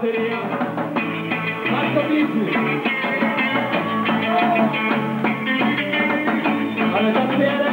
bateria. Marco Bici. Ale za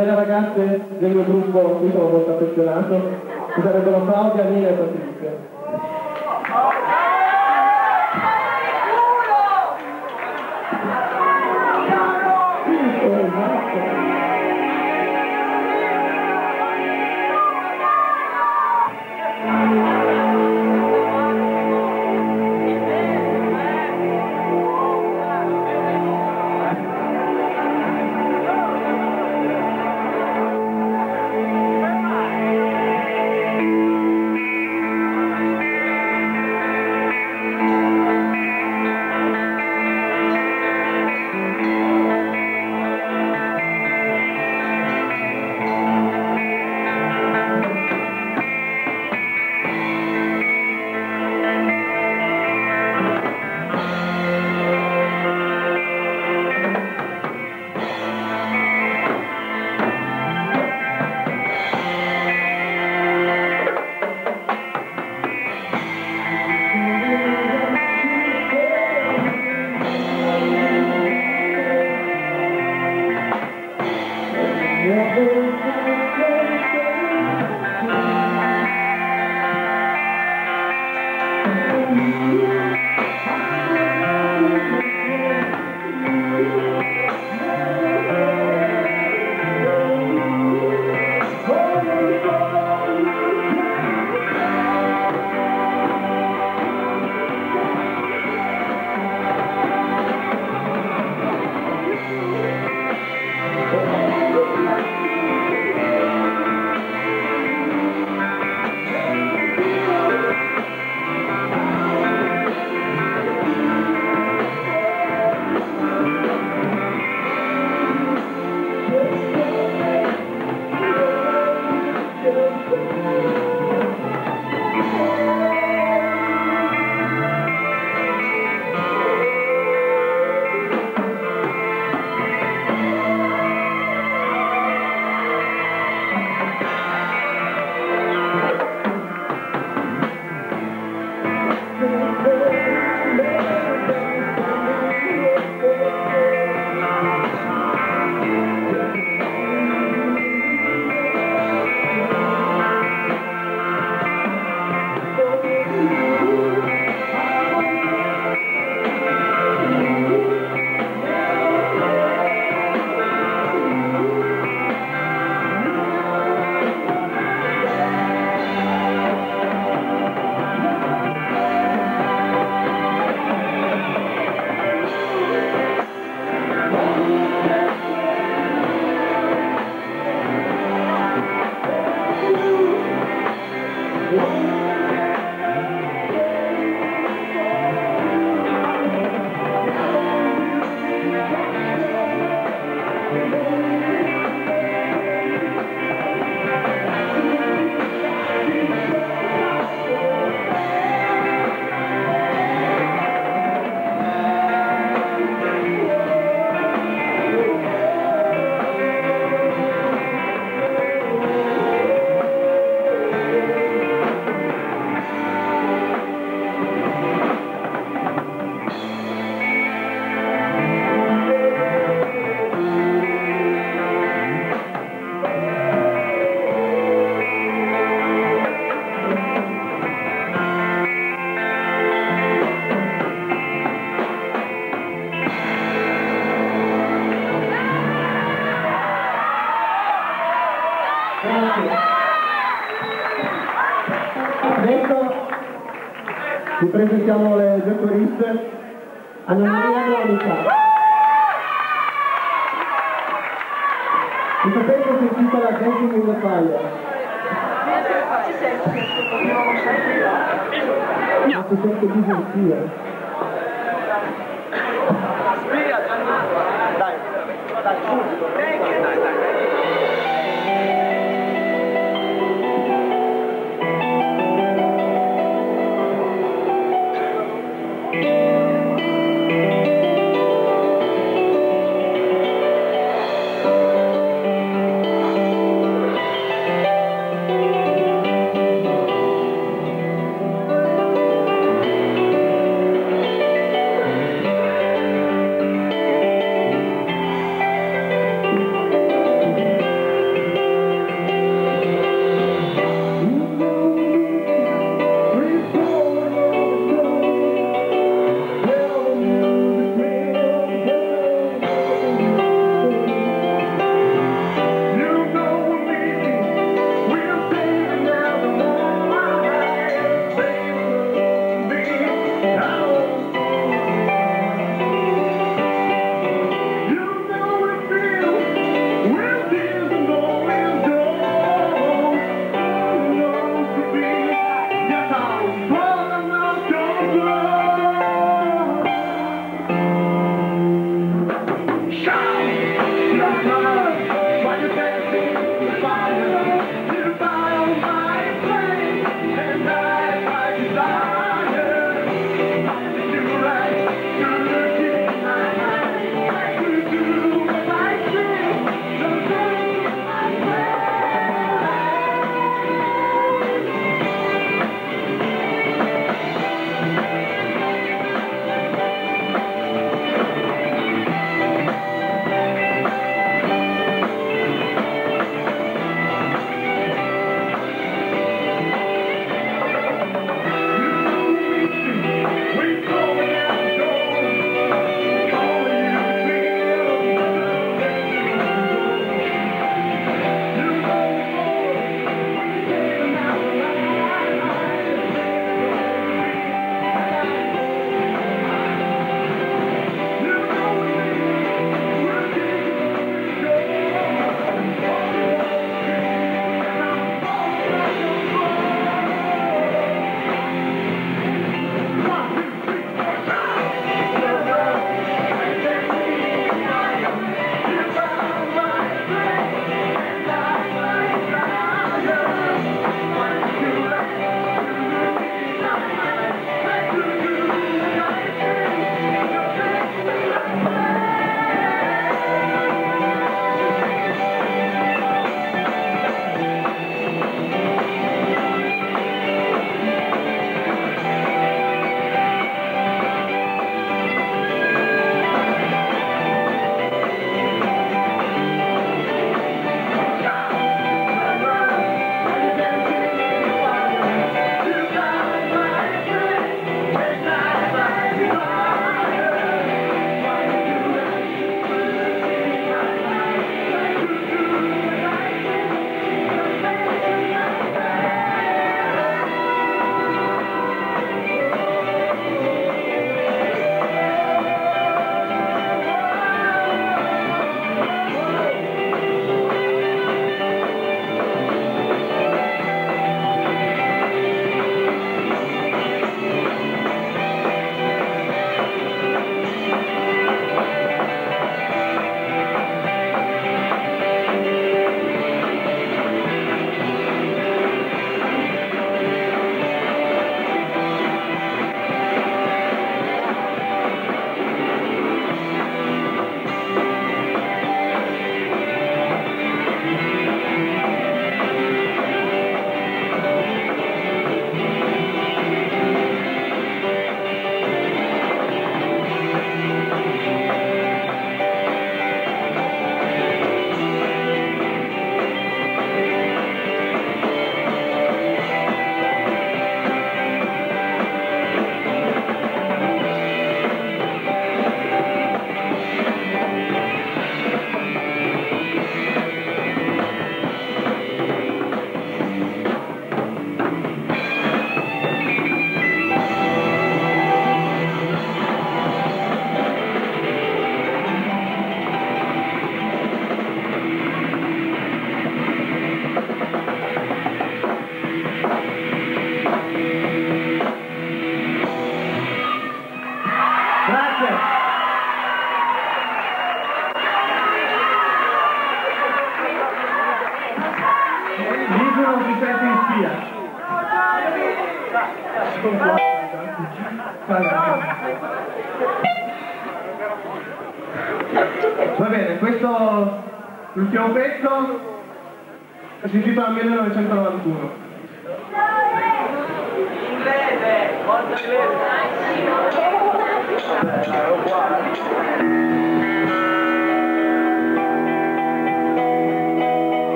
delle ragazze del mio gruppo, qui sono molto affezionato, che sarebbero Claudia, Nina e Patrizia. Oh,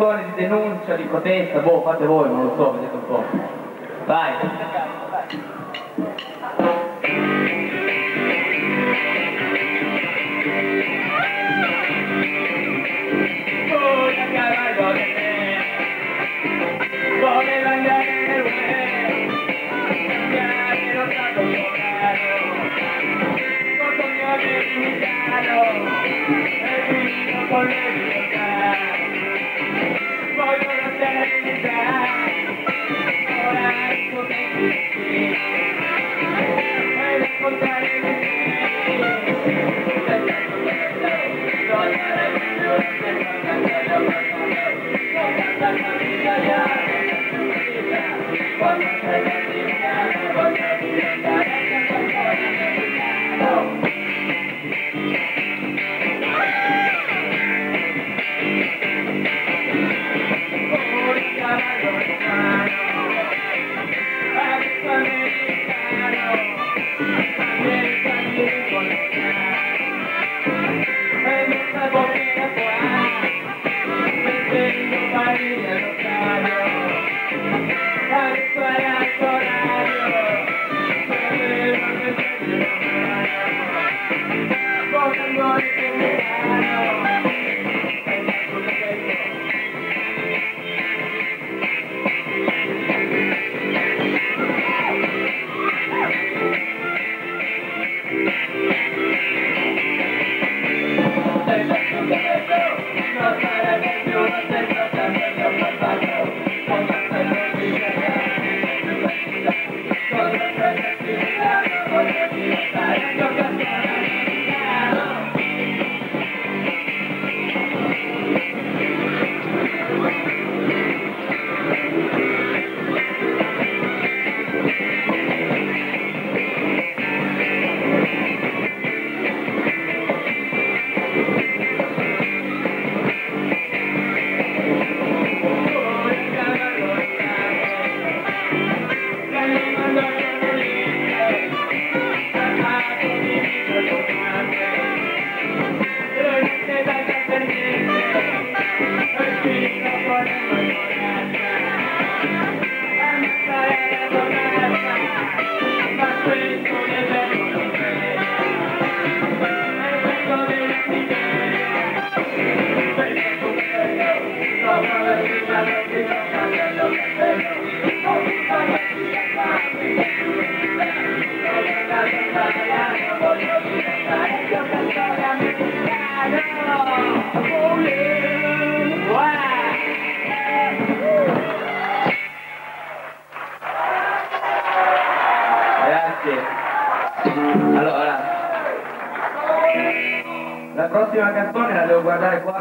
canzone di denuncia, di protesta, boh, fate voi, non lo so, vedete un po'. Vai.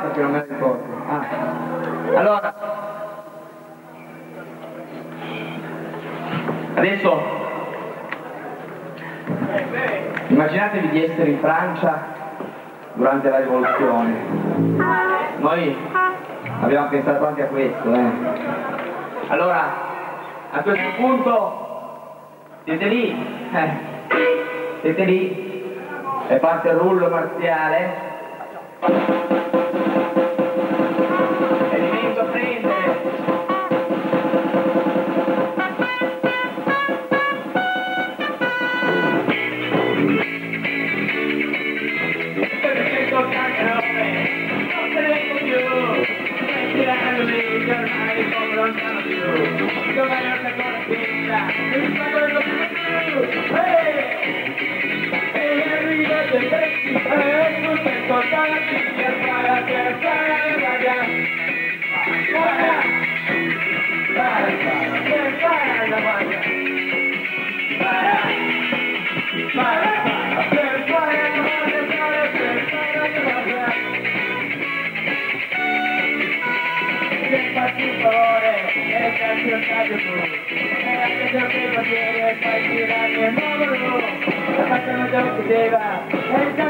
Perché non me la ricordo. Ah. Allora, adesso immaginatevi di essere in Francia durante la rivoluzione. Noi abbiamo pensato anche a questo. eh. Allora, a questo punto siete lì, eh, siete lì, e parte il rullo marziale. Yo me para ¡Para! ¡Para! ¡Para! ¡Para! ¡Para! ¡Para! ¡Para! E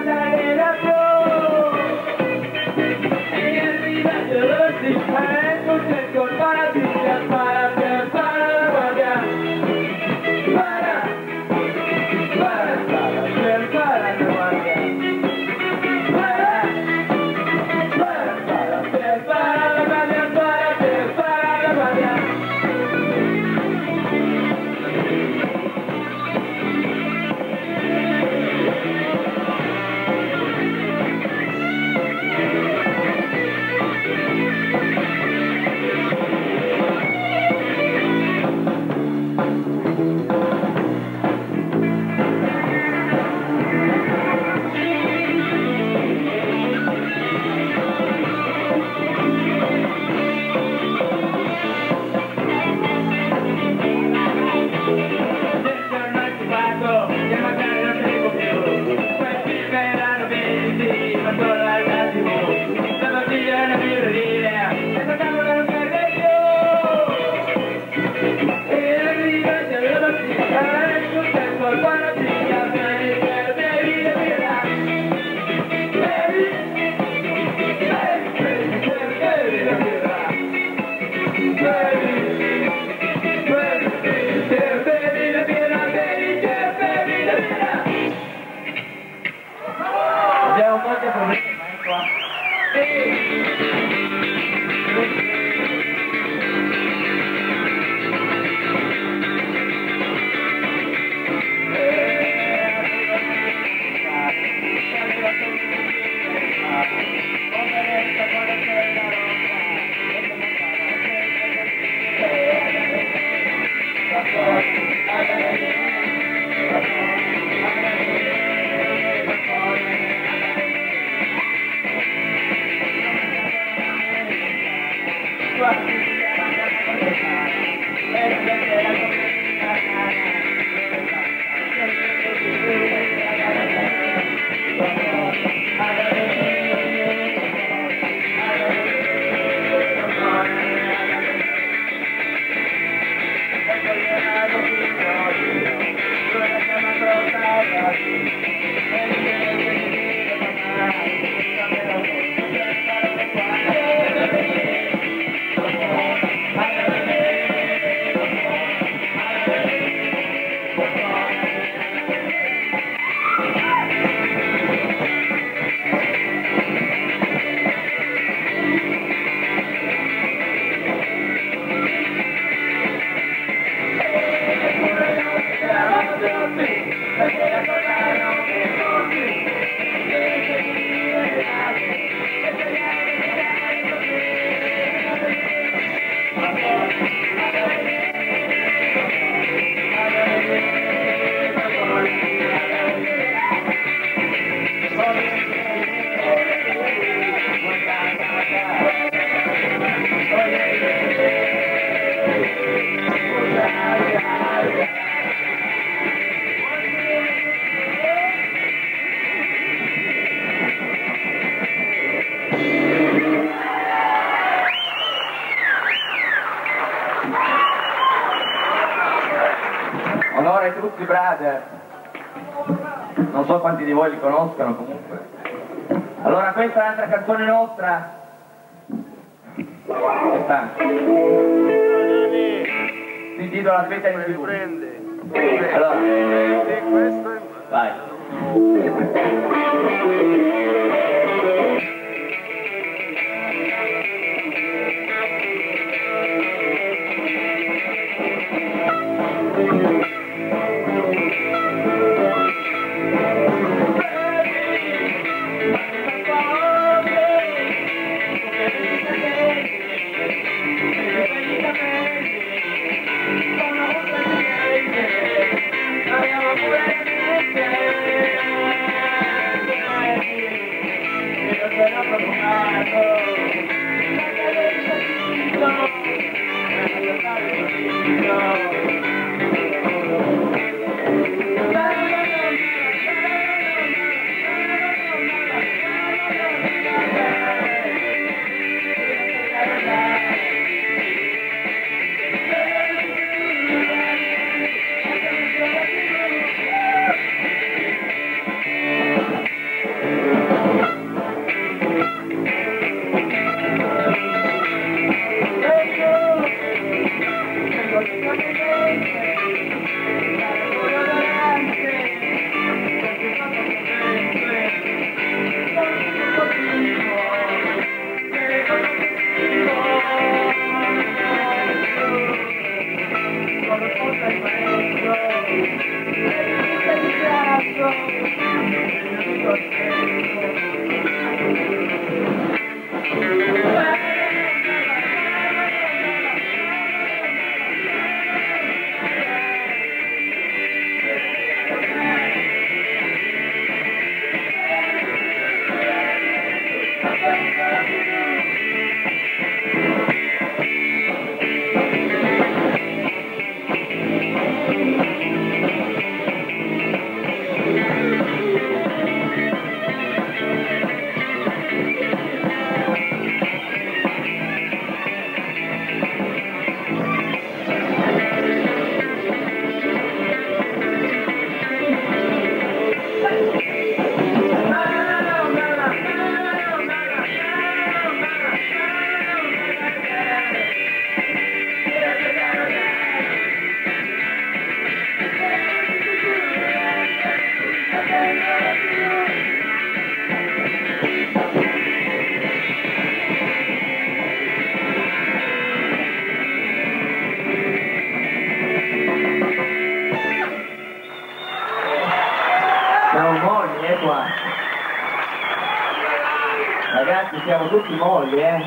siamo tutti molli, eh.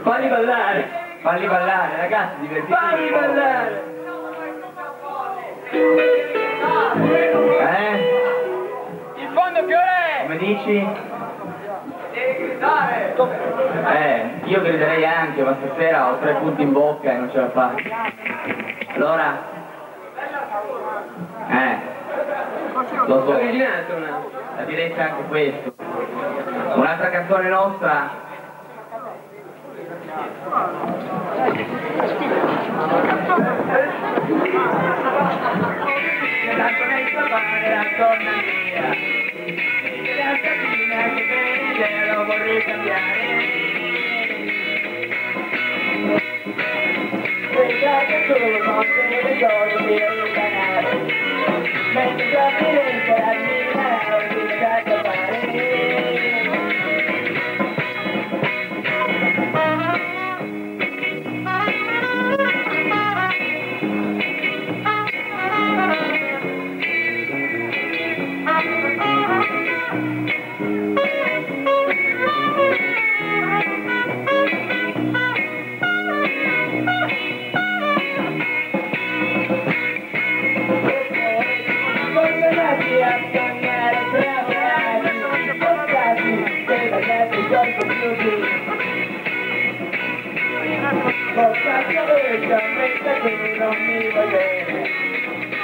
Falli ballare! Falli ballare, ragazzi, divertitevi. Falli ballare! Eh? Il fondo che ora è? Come dici? Devi gridare! Eh, io griderei anche, ma stasera ho tre punti in bocca e non ce la faccio. Allora? Eh, lo so, la diretta anche questo. Un'altra canzone nostra. Trovare la donna mia la statina che per lo vorrei cambiare canzone non se ne ricordo di allontanare Mentre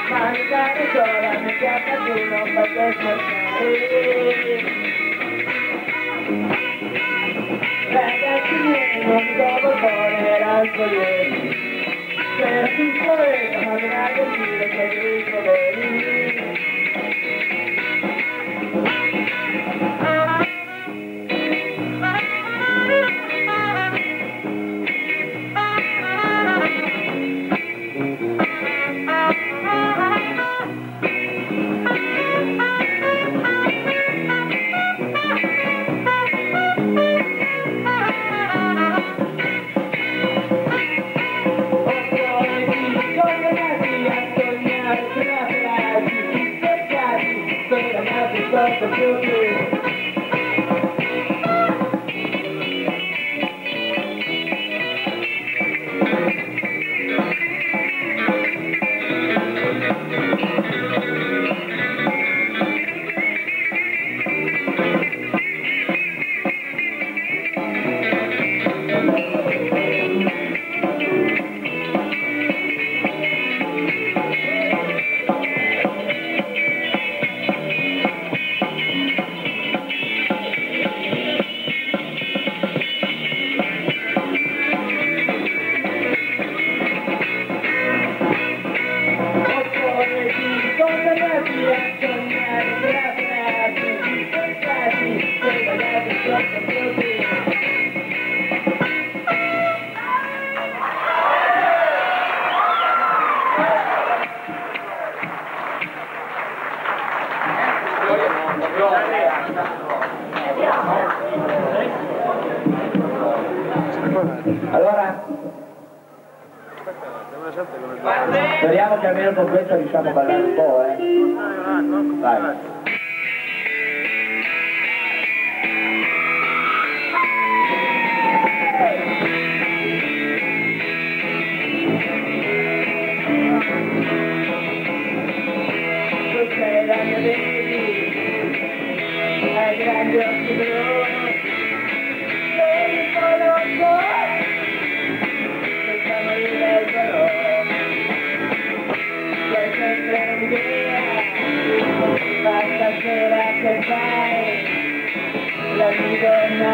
Mangiare sola mi piace tu non posso sforzare Ragazzi miei non devo volere al volere Se ti sorrego avrà che dire che la mia donna